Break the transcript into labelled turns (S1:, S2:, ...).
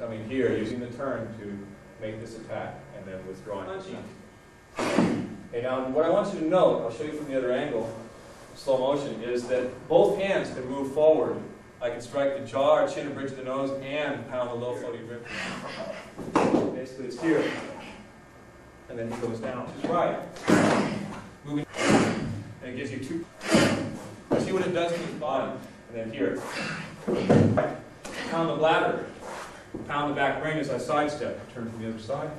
S1: coming here, using the turn to make this attack, and then withdrawing.
S2: Punching.
S1: Okay, now what I want you to note, I'll show you from the other angle, slow motion, is that both hands can move forward. I can strike the jaw or chin or bridge of the nose and pound the low floating rib. Basically, it's here. And then he goes down to his right. Moving. And it gives you two. See what it does to his body. And then here. Pound the bladder. Pound the back brain as I sidestep. Turn from the other side.